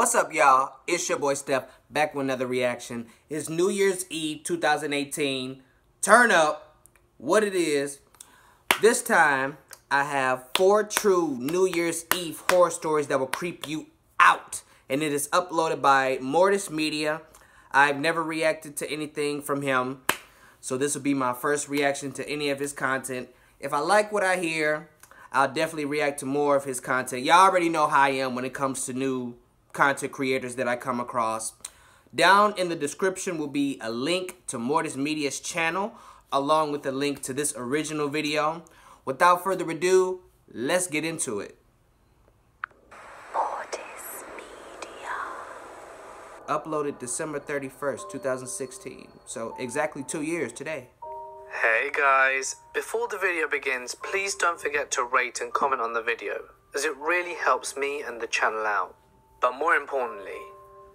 What's up, y'all? It's your boy Steph back with another reaction. It's New Year's Eve 2018. Turn up what it is. This time, I have four true New Year's Eve horror stories that will creep you out. And it is uploaded by Mortis Media. I've never reacted to anything from him. So this will be my first reaction to any of his content. If I like what I hear, I'll definitely react to more of his content. Y'all already know how I am when it comes to new content creators that I come across. Down in the description will be a link to Mortis Media's channel along with a link to this original video. Without further ado, let's get into it. Mortis Media. Uploaded December 31st, 2016. So exactly two years today. Hey guys, before the video begins, please don't forget to rate and comment on the video, as it really helps me and the channel out. But more importantly,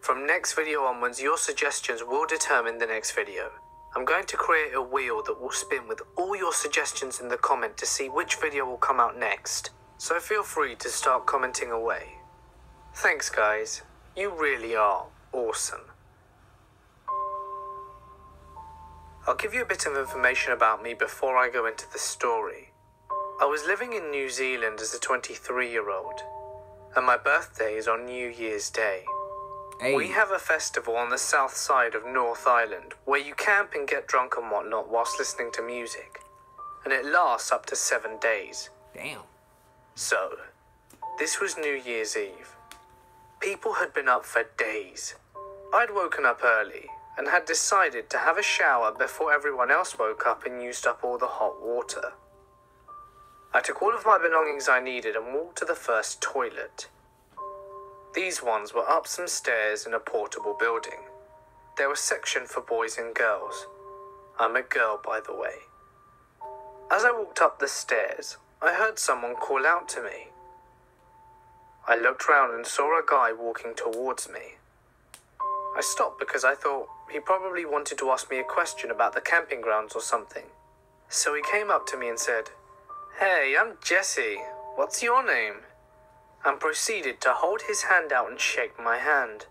from next video onwards, your suggestions will determine the next video. I'm going to create a wheel that will spin with all your suggestions in the comment to see which video will come out next. So feel free to start commenting away. Thanks guys, you really are awesome. I'll give you a bit of information about me before I go into the story. I was living in New Zealand as a 23 year old and my birthday is on New Year's Day. Hey. We have a festival on the south side of North Island where you camp and get drunk and whatnot whilst listening to music. And it lasts up to seven days. Damn. So, this was New Year's Eve. People had been up for days. I'd woken up early and had decided to have a shower before everyone else woke up and used up all the hot water. I took all of my belongings I needed and walked to the first toilet. These ones were up some stairs in a portable building. There was section for boys and girls. I'm a girl, by the way. As I walked up the stairs, I heard someone call out to me. I looked round and saw a guy walking towards me. I stopped because I thought he probably wanted to ask me a question about the camping grounds or something. So he came up to me and said, Hey, I'm Jesse. What's your name? And proceeded to hold his hand out and shake my hand.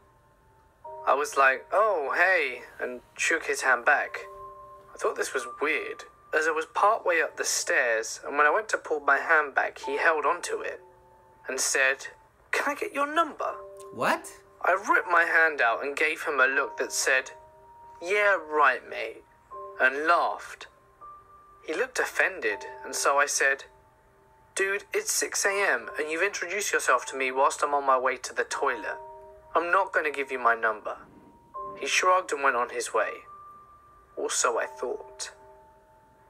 I was like, oh, hey, and shook his hand back. I thought this was weird, as I was part way up the stairs, and when I went to pull my hand back, he held onto it and said, Can I get your number? What? I ripped my hand out and gave him a look that said, Yeah, right, mate, and laughed. He looked offended, and so I said, Dude, it's 6 a.m., and you've introduced yourself to me whilst I'm on my way to the toilet. I'm not going to give you my number. He shrugged and went on his way. Or so I thought.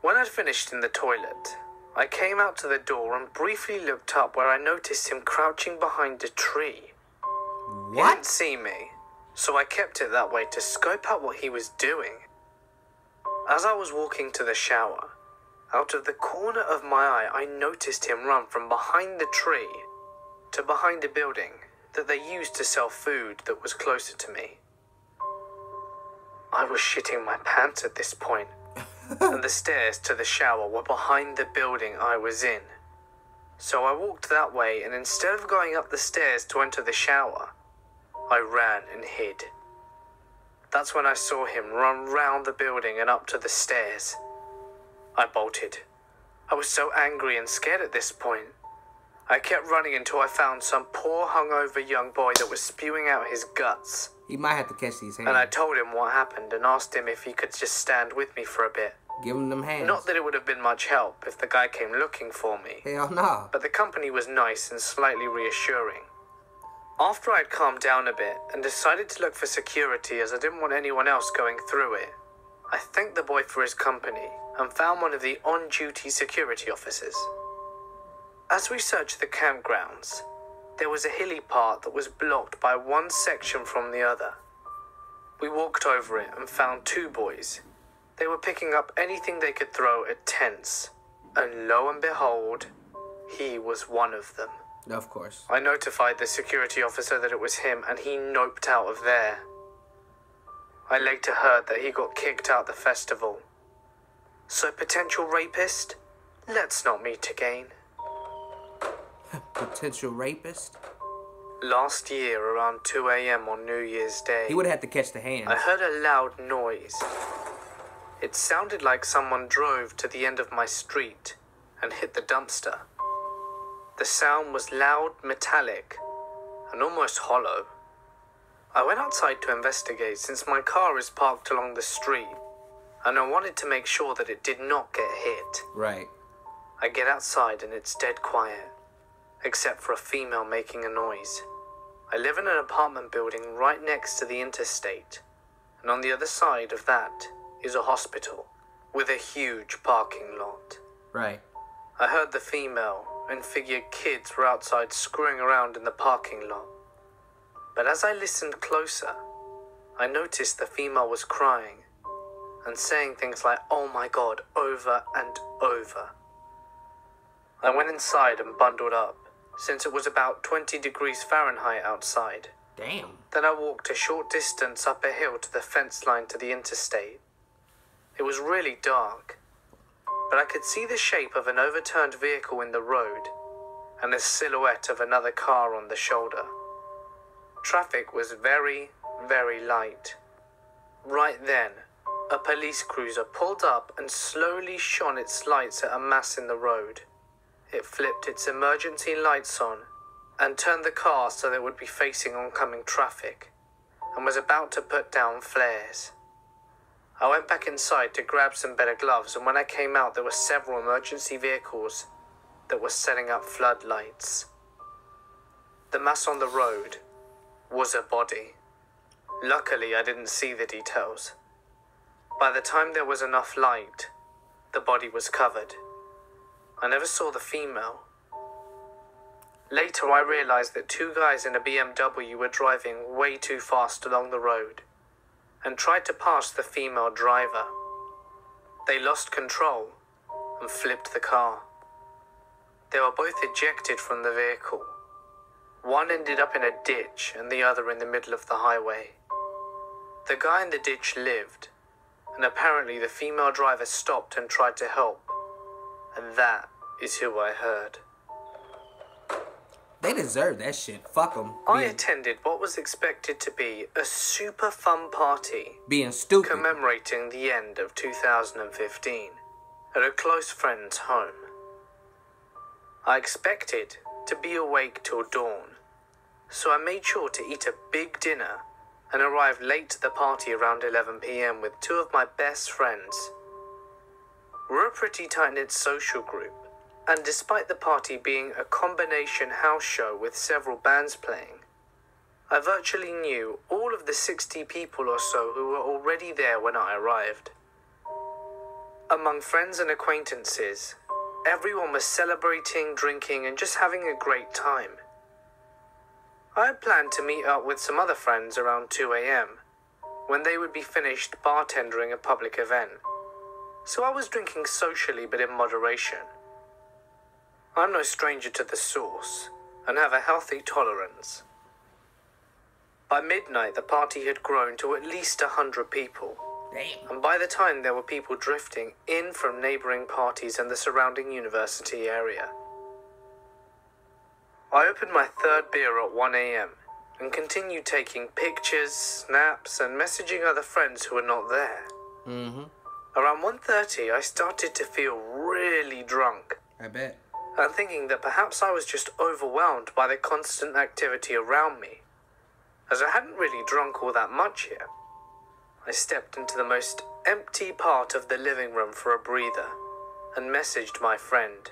When I'd finished in the toilet, I came out to the door and briefly looked up where I noticed him crouching behind a tree. What? He didn't see me, so I kept it that way to scope out what he was doing. As I was walking to the shower, out of the corner of my eye, I noticed him run from behind the tree to behind a building that they used to sell food that was closer to me. I was shitting my pants at this point, and the stairs to the shower were behind the building I was in. So I walked that way, and instead of going up the stairs to enter the shower, I ran and hid. That's when I saw him run round the building and up to the stairs. I bolted. I was so angry and scared at this point. I kept running until I found some poor hungover young boy that was spewing out his guts. He might have to catch these hands. And I told him what happened and asked him if he could just stand with me for a bit. Give him them hands. Not that it would have been much help if the guy came looking for me, Hell no. but the company was nice and slightly reassuring. After I'd calmed down a bit and decided to look for security as I didn't want anyone else going through it, I thanked the boy for his company and found one of the on duty security officers. As we searched the campgrounds, there was a hilly part that was blocked by one section from the other. We walked over it and found two boys. They were picking up anything they could throw at tents, and lo and behold, he was one of them. Of course. I notified the security officer that it was him, and he noped out of there. I later heard that he got kicked out the festival. So, potential rapist? Let's not meet again. Potential rapist? Last year, around 2 a.m. on New Year's Day, He would have had to catch the hand. I heard a loud noise. It sounded like someone drove to the end of my street and hit the dumpster. The sound was loud, metallic, and almost hollow. I went outside to investigate since my car is parked along the street, and I wanted to make sure that it did not get hit. Right. I get outside and it's dead quiet, except for a female making a noise. I live in an apartment building right next to the interstate, and on the other side of that is a hospital with a huge parking lot. Right. I heard the female and figured kids were outside screwing around in the parking lot. But as I listened closer, I noticed the female was crying and saying things like, oh my god, over and over. I went inside and bundled up, since it was about 20 degrees Fahrenheit outside. Damn. Then I walked a short distance up a hill to the fence line to the interstate. It was really dark, but I could see the shape of an overturned vehicle in the road and the silhouette of another car on the shoulder. Traffic was very, very light. Right then, a police cruiser pulled up and slowly shone its lights at a mass in the road. It flipped its emergency lights on and turned the car so that it would be facing oncoming traffic and was about to put down flares. I went back inside to grab some better gloves, and when I came out, there were several emergency vehicles that were setting up floodlights. The mass on the road was a body. Luckily, I didn't see the details. By the time there was enough light, the body was covered. I never saw the female. Later, I realized that two guys in a BMW were driving way too fast along the road and tried to pass the female driver. They lost control and flipped the car. They were both ejected from the vehicle. One ended up in a ditch and the other in the middle of the highway. The guy in the ditch lived, and apparently the female driver stopped and tried to help. And that is who I heard. They deserve that shit. Fuck them. I attended what was expected to be a super fun party being stupid. commemorating the end of 2015 at a close friend's home. I expected to be awake till dawn, so I made sure to eat a big dinner and arrived late to the party around 11 pm with two of my best friends. We're a pretty tight knit social group, and despite the party being a combination house show with several bands playing, I virtually knew all of the 60 people or so who were already there when I arrived. Among friends and acquaintances, everyone was celebrating, drinking, and just having a great time. I had planned to meet up with some other friends around 2 a.m. when they would be finished bartendering a public event, so I was drinking socially but in moderation. I'm no stranger to the sauce and have a healthy tolerance. By midnight, the party had grown to at least a hundred people. And by the time there were people drifting in from neighboring parties and the surrounding university area. I opened my third beer at 1 a.m. and continued taking pictures, snaps, and messaging other friends who were not there. Mm-hmm. Around 1:30, I started to feel really drunk I bet. and thinking that perhaps I was just overwhelmed by the constant activity around me, as I hadn't really drunk all that much yet. I stepped into the most empty part of the living room for a breather and messaged my friend.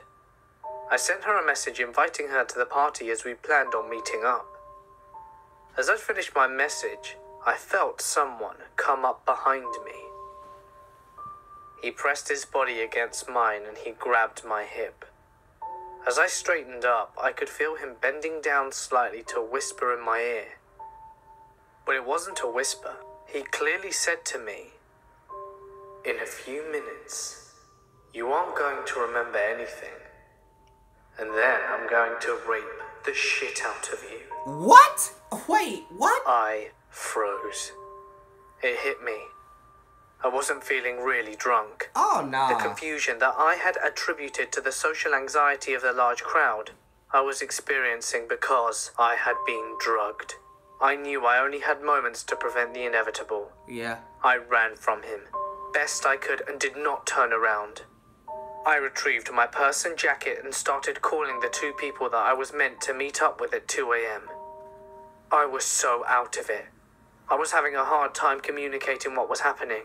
I sent her a message inviting her to the party as we planned on meeting up. As I finished my message, I felt someone come up behind me. He pressed his body against mine and he grabbed my hip. As I straightened up, I could feel him bending down slightly to whisper in my ear. But it wasn't a whisper. He clearly said to me, In a few minutes, you aren't going to remember anything. And then I'm going to rape the shit out of you. What? Wait, what? I froze. It hit me. I wasn't feeling really drunk. Oh, no. The confusion that I had attributed to the social anxiety of the large crowd, I was experiencing because I had been drugged. I knew I only had moments to prevent the inevitable. Yeah. I ran from him, best I could, and did not turn around. I retrieved my purse and jacket and started calling the two people that I was meant to meet up with at 2 a.m. I was so out of it. I was having a hard time communicating what was happening.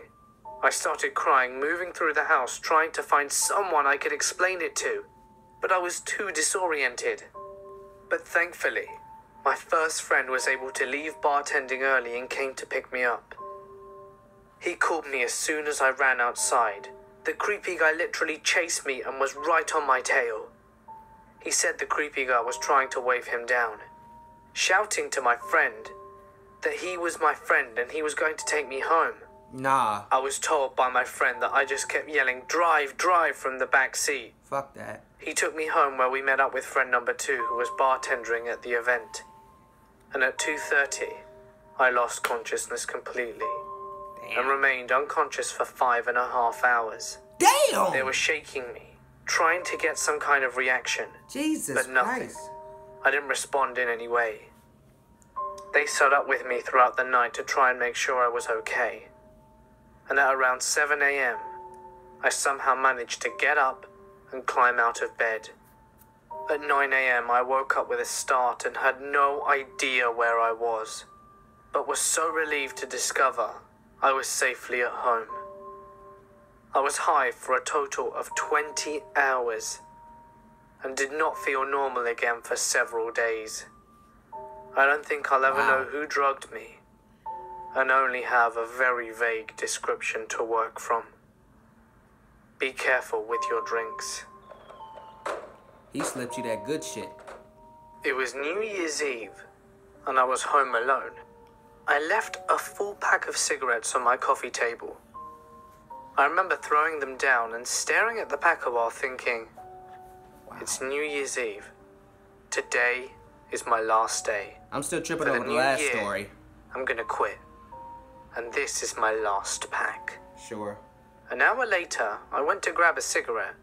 I started crying, moving through the house, trying to find someone I could explain it to, but I was too disoriented. But thankfully, my first friend was able to leave bartending early and came to pick me up. He called me as soon as I ran outside. The creepy guy literally chased me and was right on my tail. He said the creepy guy was trying to wave him down, shouting to my friend that he was my friend and he was going to take me home. Nah. I was told by my friend that I just kept yelling, Drive, drive from the back seat. Fuck that. He took me home where we met up with friend number two who was bartending at the event. And at 2.30, I lost consciousness completely and remained unconscious for five and a half hours. Damn. They were shaking me, trying to get some kind of reaction. Jesus but nothing. Christ. I didn't respond in any way. They sat up with me throughout the night to try and make sure I was okay. And at around 7 a.m., I somehow managed to get up and climb out of bed. At 9 a.m., I woke up with a start and had no idea where I was, but was so relieved to discover I was safely at home. I was high for a total of 20 hours and did not feel normal again for several days. I don't think I'll ever Wow. know who drugged me, and only have a very vague description to work from. Be careful with your drinks. He slipped you that good shit. It was New Year's Eve, and I was home alone. I left a full pack of cigarettes on my coffee table. I remember throwing them down and staring at the pack a while thinking, it's New Year's Eve. Today is my last day. I'm still tripping over the last year. story. I'm gonna quit. And this is my last pack. Sure. An hour later, I went to grab a cigarette,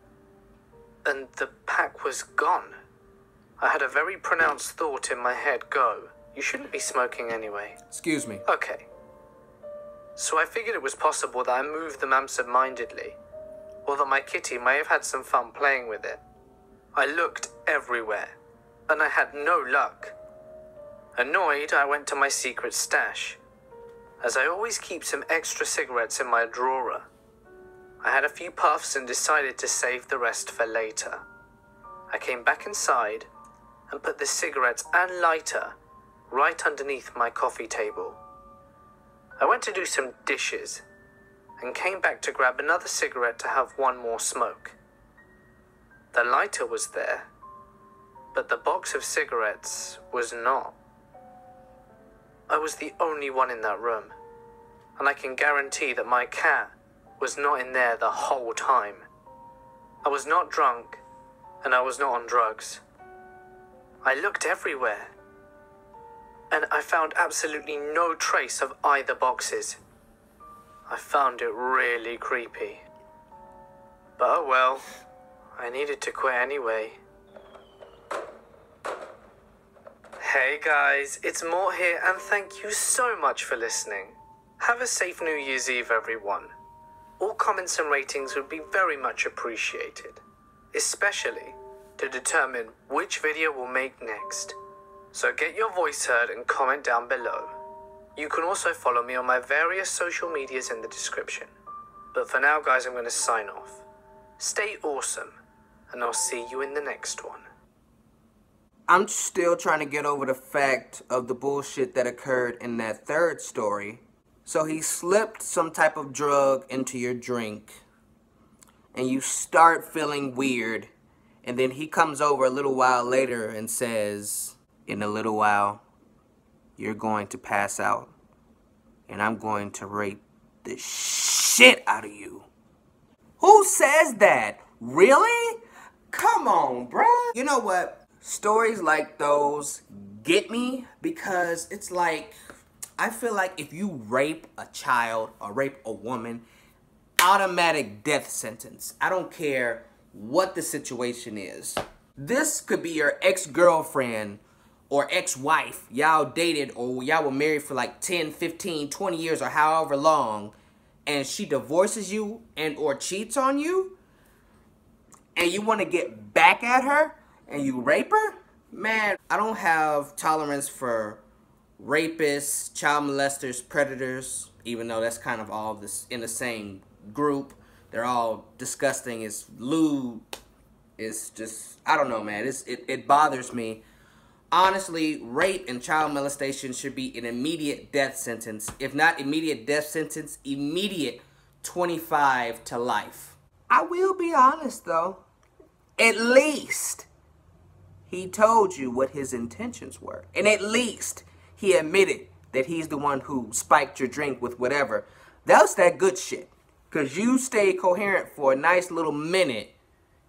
and the pack was gone. I had a very pronounced thought in my head go, you shouldn't be smoking anyway. Excuse me. Okay. So I figured it was possible that I moved them absent mindedly, or that my kitty may have had some fun playing with it. I looked everywhere, and I had no luck. Annoyed, I went to my secret stash, as I always keep some extra cigarettes in my drawer. I had a few puffs and decided to save the rest for later. I came back inside and put the cigarettes and lighter right underneath my coffee table. I went to do some dishes and came back to grab another cigarette to have one more smoke. The lighter was there, but the box of cigarettes was not. I was the only one in that room, and I can guarantee that my cat was not in there the whole time. I was not drunk, and I was not on drugs. I looked everywhere, and I found absolutely no trace of either boxes. I found it really creepy. But oh well, I needed to quit anyway. Hey guys, it's Mort here, and thank you so much for listening. Have a safe New Year's Eve, everyone. All comments and ratings would be very much appreciated, especially to determine which video we'll make next. So get your voice heard and comment down below. You can also follow me on my various social medias in the description. But for now, guys, I'm going to sign off. Stay awesome, and I'll see you in the next one. I'm still trying to get over the fact of the bullshit that occurred in that third story. So he slipped some type of drug into your drink, and you start feeling weird. And then he comes over a little while later and says, In a little while, you're going to pass out, and I'm going to rape the shit out of you. Who says that? Really? Come on, bruh. You know what? Stories like those get me because it's like, I feel like if you rape a child or rape a woman, automatic death sentence. I don't care what the situation is. This could be your ex-girlfriend or ex-wife. Y'all dated or y'all were married for like 10, 15, 20 years or however long and she divorces you and or cheats on you and you want to get back at her and you rape her? Man, I don't have tolerance for rapists, child molesters, predators, even though that's kind of all this in the same group. They're all disgusting. It's lewd. It's just I don't know, man. It's it, it bothers me. Honestly, rape and child molestation should be an immediate death sentence. If not immediate death sentence, immediate 25 to life. I will be honest though. At least he told you what his intentions were. And at least he admitted that he's the one who spiked your drink with whatever. That's that good shit. Because you stayed coherent for a nice little minute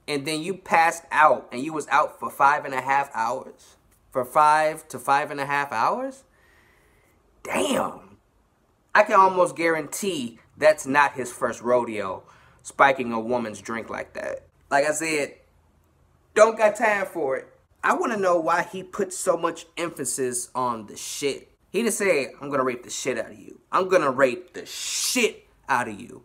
and then you passed out and you was out for five and a half hours. For five to five and a half hours? Damn. I can almost guarantee that's not his first rodeo, spiking a woman's drink like that. Like I said, don't got time for it. I want to know why he put so much emphasis on the shit. He just said, I'm going to rape the shit out of you. I'm going to rape the shit out of you.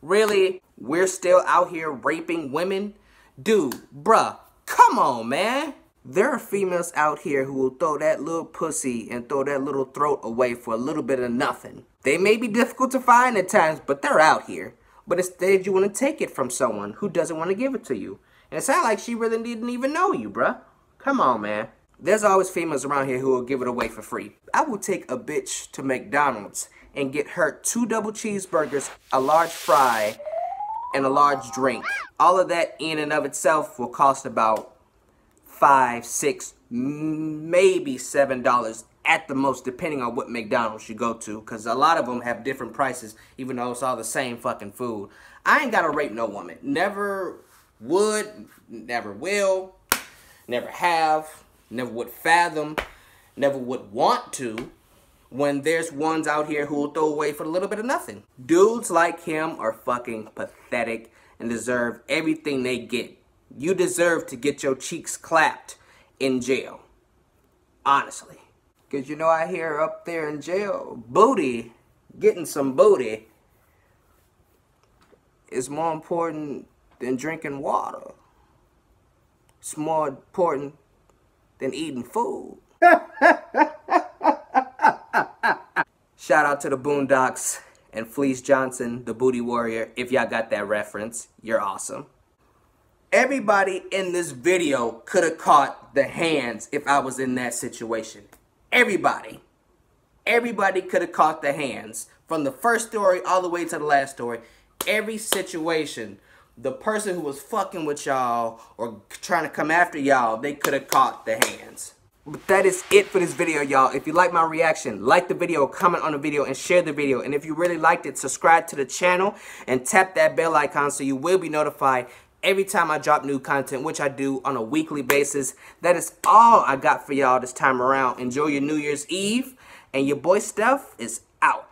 Really? We're still out here raping women? Dude, bruh, come on, man. There are females out here who will throw that little pussy and throw that little throat away for a little bit of nothing. They may be difficult to find at times, but they're out here. But instead, you want to take it from someone who doesn't want to give it to you. And it sounds like she really didn't even know you, bruh. Come on, man. There's always females around here who will give it away for free. I will take a bitch to McDonald's and get her two double cheeseburgers, a large fry, and a large drink. All of that in and of itself will cost about five, six, maybe seven dollars at the most, depending on what McDonald's you go to, because a lot of them have different prices, even though it's all the same fucking food. I ain't gotta rape no woman. Never would, never will, never have, never would fathom, never would want to when there's ones out here who will throw away for a little bit of nothing. Dudes like him are fucking pathetic and deserve everything they get. You deserve to get your cheeks clapped in jail. Honestly. Because you know, I hear up there in jail, booty, getting some booty, is more important than drinking water. It's more important than eating food. Shout out to the Boondocks and Fleece Johnson, the Booty Warrior. If y'all got that reference, you're awesome. Everybody in this video could have caught the hands if I was in that situation. Everybody. Everybody could have caught the hands. From the first story all the way to the last story. Every situation, the person who was fucking with y'all or trying to come after y'all, they could have caught the hands. But that is it for this video, y'all. If you like my reaction, like the video, comment on the video, and share the video. And if you really liked it, subscribe to the channel and tap that bell icon so you will be notified every time I drop new content, which I do on a weekly basis. That is all I got for y'all this time around. Enjoy your New Year's Eve, and your boy Steph is out.